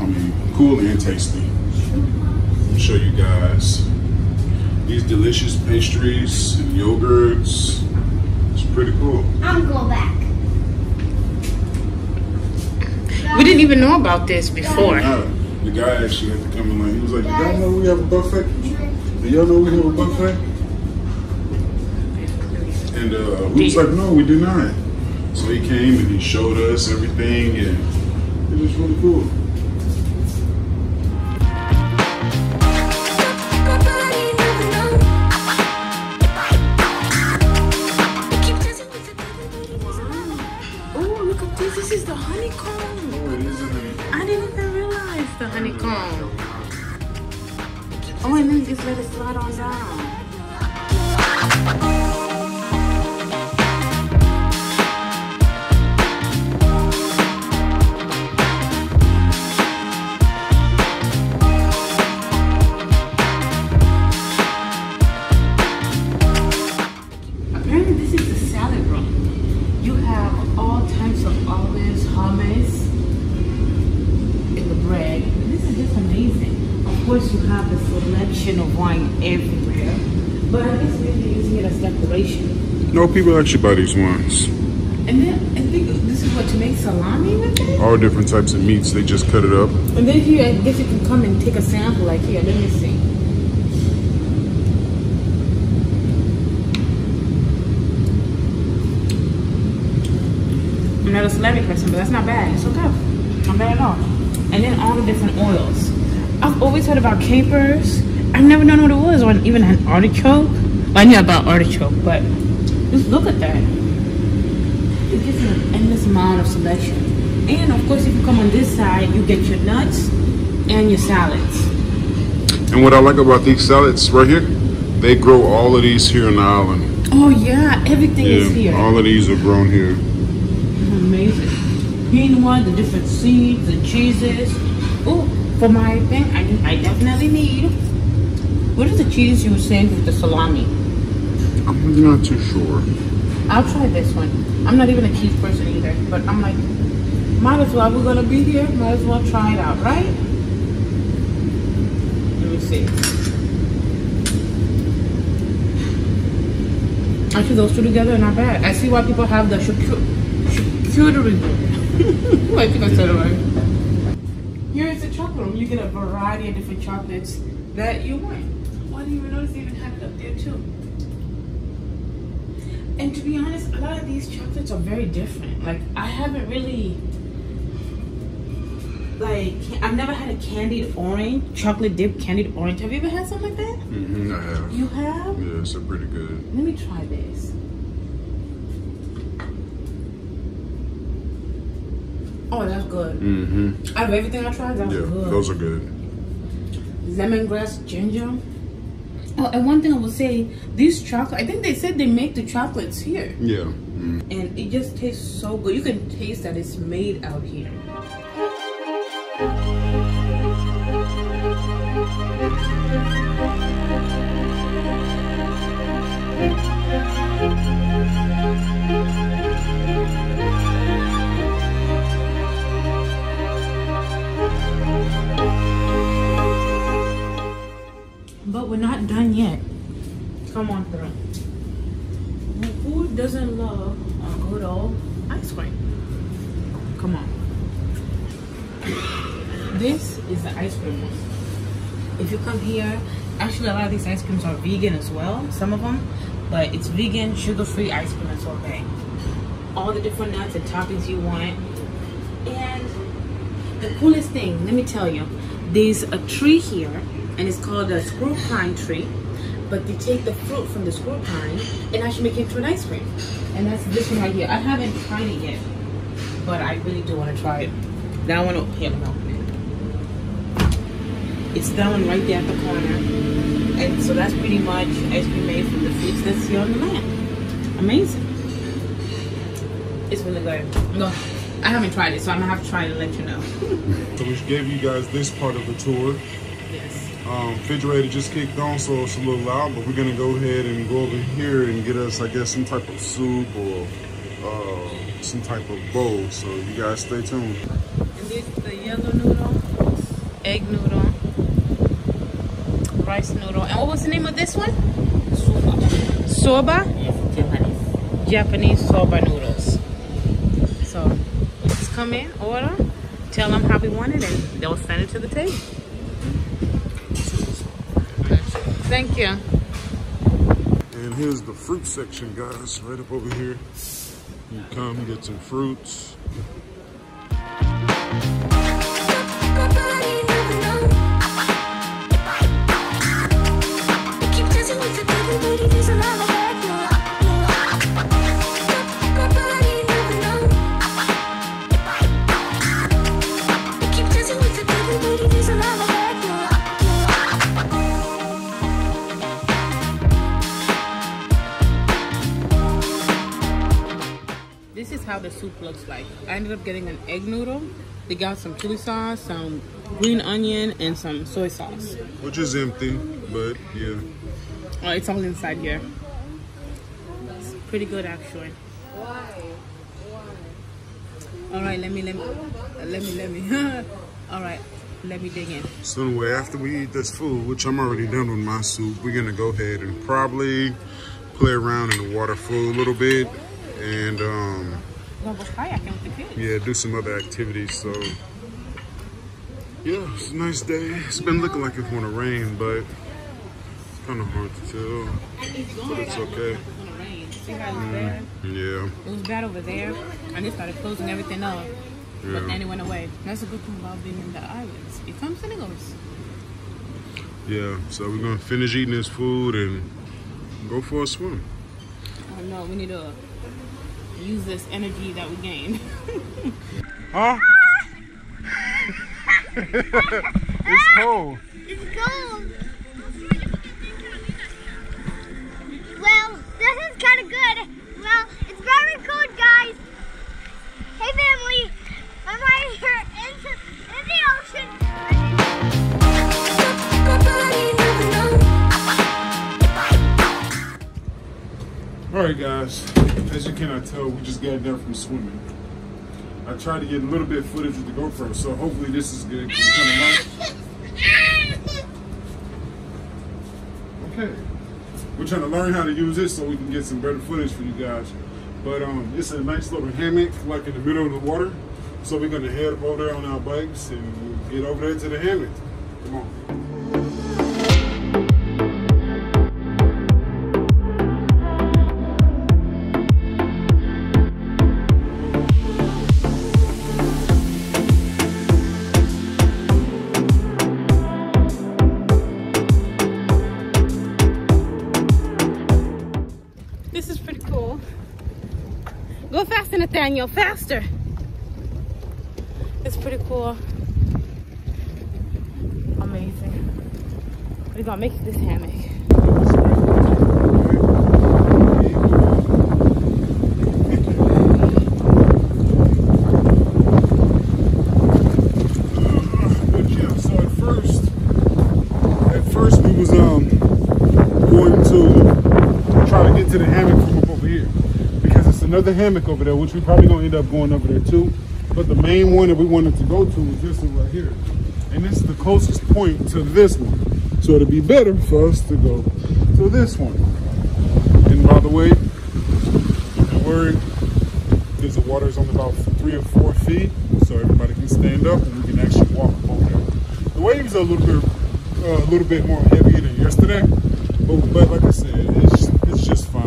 I mean, cool and tasty. Let me show you guys these delicious pastries and yogurts. It's pretty cool. I'm going back. We didn't even know about this before. Uh, the guy actually had to come in like he was like, y'all know we have a buffet? Do y'all know we have a buffet? And uh, we was like, no, we do not. So he came and he showed us everything, and it was really cool. People actually buy these ones. And then I think this is what to make salami with it. All different types of meats. They just cut it up. And then here, I guess you can come and take a sample. Like here, let me see. I'm not a celebrity person, but that's not bad. It's okay. Not bad at all. And then all the different oils. I've always heard about capers. I've never known what it was, or even an artichoke. Well, I knew about artichoke, but just look at that. It gives you an endless amount of selection. And of course, if you come on this side, you get your nuts and your salads. And what I like about these salads right here, they grow all of these here in the island. Oh yeah, everything is here. all of these are grown here. Amazing. Quinoa, the different seeds, the cheeses. Oh, for my thing, I, I definitely need. What is the cheese you were saying with the salami? I'm not too sure. I'll try this one. I'm not even a cheese person either, but I'm like, might as well. We're gonna be here. Might as well try it out, right? Let me see. Actually, those two together are not bad. I see why people have the charcu- charcuterie. I think I said it right. Here is the chocolate room. You get a variety of different chocolates that you want. Why do you even notice they even have it up there too? And to be honest, a lot of these chocolates are very different. Like I haven't really like I've never had a candied orange, chocolate dipped candied orange. Have you ever had something like that? Mm-hmm, I have. You have? Yeah, it's a pretty good. Let me try this. Oh, that's good. Mm-hmm. Out of everything I tried, that was Yeah, good. those are good. lemongrass ginger. Oh, and one thing I will say, these chocolate, I think they said they make the chocolates here. Yeah. Mm. And it just tastes so good. You can taste that it's made out here. We're not done yet. Come on through. Who doesn't love uh, a good old ice cream? Come on. This is the ice cream one. If you come here, actually a lot of these ice creams are vegan as well, some of them, but it's vegan, sugar-free ice cream and sorbet. All the different nuts and toppings you want. And the coolest thing, let me tell you, there's a tree here, and it's called a screw pine tree. But they take the fruit from the screw pine and actually make it into an ice cream. And that's this one right here. I haven't tried it yet, but I really do want to try it. That one, oh, here, let me open it. It's that one right there at the corner. And so that's pretty much ice cream made from the fruits that's here on the land. Amazing. It's really good. No, I haven't tried it, so I'm gonna have to try it and let you know. So we gave you guys this part of the tour. yes. Um, refrigerator just kicked on, so it's a little loud, but we're gonna go ahead and go over here and get us, I guess, some type of soup or uh, some type of bowl. So you guys stay tuned. And this is the yellow noodle, egg noodle, rice noodle. And what was the name of this one? Soba. Yes, Japanese. Japanese soba noodles. So just come in, order, tell them how we want it, and they'll send it to the table. Thank you. And here's the fruit section, guys, right up over here. You come get some fruits. Soup looks like. I ended up getting an egg noodle. They got some chili sauce, some green onion, and some soy sauce. Which is empty, but yeah. Oh, it's all inside here. It's pretty good actually. All right, let me let me let me let me. all right, let me dig in. So anyway, after we eat this food, which I'm already done with my soup, we're gonna go ahead and probably play around in the water for a little bit and um, go kayaking with the kids. yeah, do some other activities. So yeah, it's a nice day. It's been looking like it's gonna rain, but it's kind of hard to tell. But it's okay. It's gonna rain. See how it's bad? Mm, yeah, It was bad over there, and they started closing everything up. yeah. But then it went away. That's a good thing about being in the islands. It comes and it goes. Yeah, so we're gonna finish eating this food and go for a swim. Oh no, we need to use this energy that we gain. Huh? it's cold. It's cold. You cannot tell, we just got done from swimming. I tried to get a little bit of footage with the GoPro, so hopefully this is good. Okay. We're trying to learn how to use this so we can get some better footage for you guys. But um, it's a nice little hammock, like in the middle of the water. So we're gonna head up over there on our bikes and get over there to the hammock. Come on. Nathaniel, faster. It's pretty cool. Amazing. We're gonna make this hammock. But yeah, so at first, at first we was um going to try to get to the hammock from up over here because it's another hammock over there, which we probably gonna end up going over there too. But the main one that we wanted to go to was this one right here, and this is the closest point to this one. So it'd be better for us to go to this one. And by the way, don't worry, because the water is only about three or four feet, so everybody can stand up and we can actually walk over there. The waves are a little bit, uh, a little bit more heavy than yesterday, but, but like I said, it's it's just fine.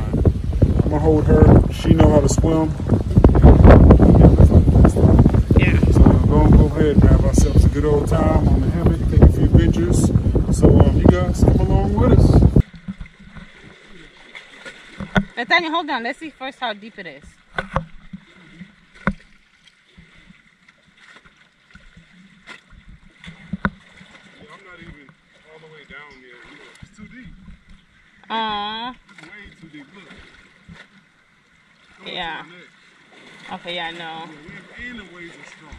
I'm gonna hold her. She know how to swim. Yeah. So we're gonna go ahead and have ourselves a good old time on the hammock, take a few pictures. So um, you guys come along with us. Nathaniel, hold on. Let's see first how deep it is. I'm not even all the way down yet. It's too deep. Aww. It's way too deep. Look. Yeah. Okay, yeah, I know. And the waves are strong.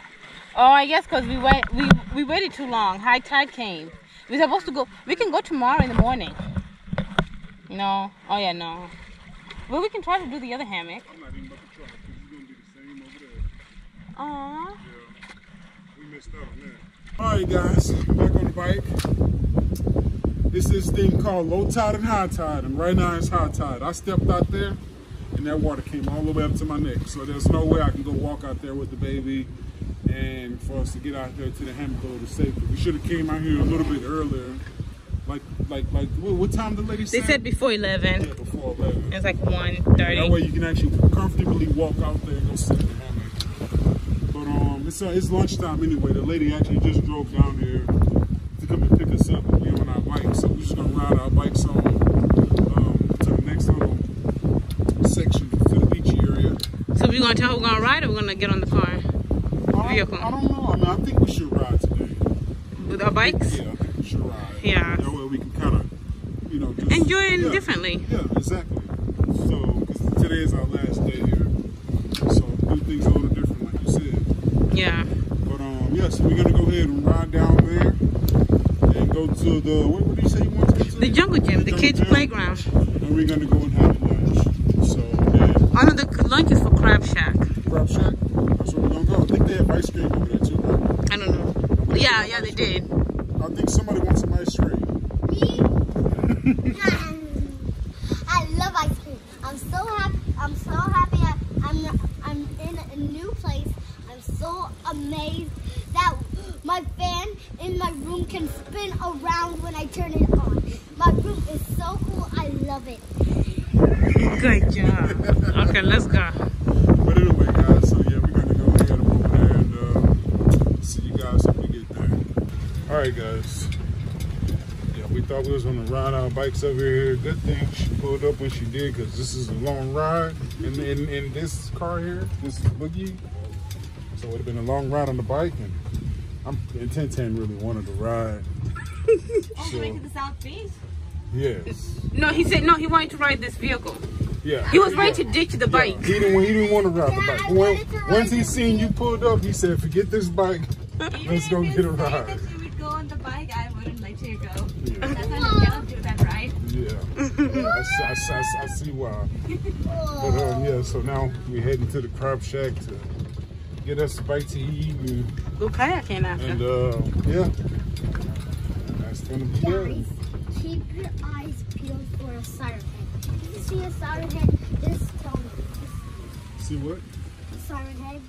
Oh, I guess because we wait, we we waited too long. High tide came. We're supposed to go. We can go tomorrow in the morning. No. Oh yeah, no. Well, we can try to do the other hammock. I'm not even about to try because it's gonna be the same Aww. We missed out on that. All right, guys, back on the bike. It's this thing called low tide and high tide, and right now it's high tide. I stepped out there, and that water came all the way up to my neck. So there's no way I can go walk out there with the baby, and for us to get out there to the Hamilton to safety. We should have came out here a little bit earlier. Like, like, like, what, what time the lady They said? said before 11. Yeah, before 11. It's like That way you can actually comfortably walk out there and go sit in the hammock. But um, it's uh, it's lunchtime anyway. The lady actually just drove down here to come and pick us up. and We on our bike, so we're just gonna ride our bikes on um, to the next little section to the beachy area. Going to tell her we're to ride or we're going to get on the car? I Vehicle. don't, I don't know. I mean, I think we should ride today. With our bikes? Yeah, I think we should ride. Yeah. That way we can kind of, you know, just Enjoy it yeah. differently. Yeah, exactly. So, because today is our last day here, so do things a little different, like you said. Yeah. But um, yeah, so we're gonna go ahead and ride down there and go to the what, did you say you want to go to? The jungle gym, the jungle kids' gym. playground. And we're gonna go and have lunch. So yeah, I know the lunch is for Crab Shack. Crab Shack. That's where we're gonna go. I think they have ice cream over there too, right? I don't know. Yeah, yeah, they did. I think somebody wants some ice cream. Me? I love ice cream. I'm so happy. I'm so happy. I'm I'm in a new place. I'm so amazed that my fan in my room can spin around when I turn it on. My room is so cool. I love it. Good job. Okay, let's go. But anyway, guys, so yeah, we're gonna go ahead and over there and uh, see you guys when we get there. All right, guys. Yeah, we thought we was gonna ride our bikes over here. Good thing she pulled up when she did, cause this is a long ride in in, in this car here, this boogie. So it would have been a long ride on the bike, and I'm and Tintin really wanted to ride. All the way to the South Beach? yes, No, he said no, he wanted to ride this vehicle. Yeah. He was ready yeah. to ditch the Yeah, bike. he didn't. He didn't want to ride the bike. I When, ride once he the seen you pulled up, he said, "Forget this bike. Let's go get a ride." that you would go on the bike, I wouldn't let you go. That's why you cannot do that, right? Yeah, I, s- I s- I s- I see why. But um, yeah, so now we're heading to the crab shack to get us a bite to eat, and, Go kayaking after. and uh, yeah, that's gonna be Guys, good. keep your eyes peeled for a siren head. If you see a siren head, just tell me. See what? Siren head.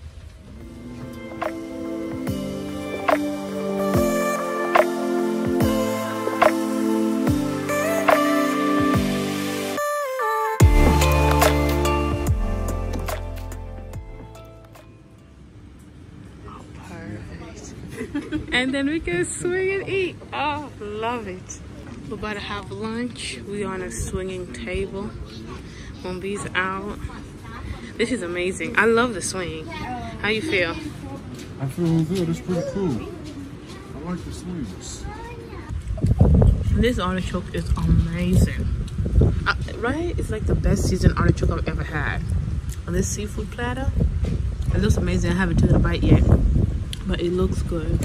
Perfect. and then we can swing and eat. Oh, love it. We're about to have lunch. We are on a swinging table. Mombi's out. This is amazing. I love the swing. How you feel? I feel good. It's pretty cool. I like the swings. This artichoke is amazing. Uh, right? It's like the best seasoned artichoke I've ever had. On this seafood platter, it looks amazing. I haven't taken a bite yet, but it looks good.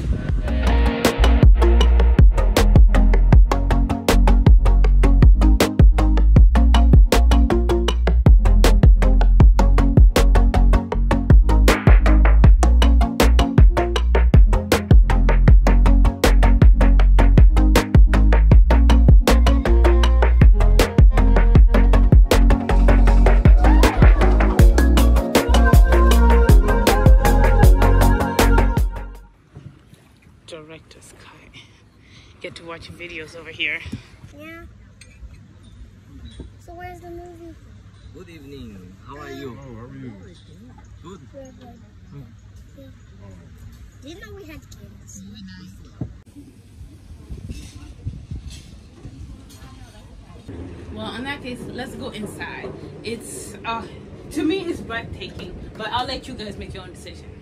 How are you? Oh, how are you? Good. Good, good. Didn't know we had kids. Well, in that case, let's go inside. It's uh, to me, it's breathtaking, but I'll let you guys make your own decision.